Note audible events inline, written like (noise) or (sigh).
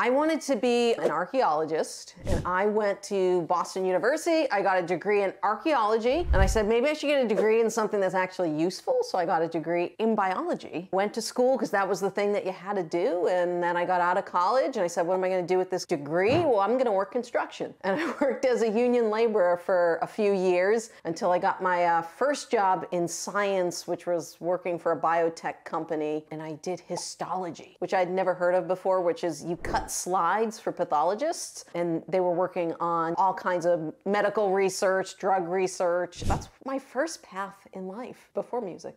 I wanted to be an archaeologist, and I went to Boston University. I got a degree in archaeology, and I said maybe I should get a degree in something that's actually useful. So I got a degree in biology. Went to school because that was the thing that you had to do, and then I got out of college, and I said, what am I going to do with this degree? Well, I'm going to work construction, and I (laughs) worked as a union laborer for a few years until I got my uh, first job in science, which was working for a biotech company, and I did histology, which I'd never heard of before, which is you cut slides for pathologists, and they were working on all kinds of medical research, drug research. That's my first path in life before music.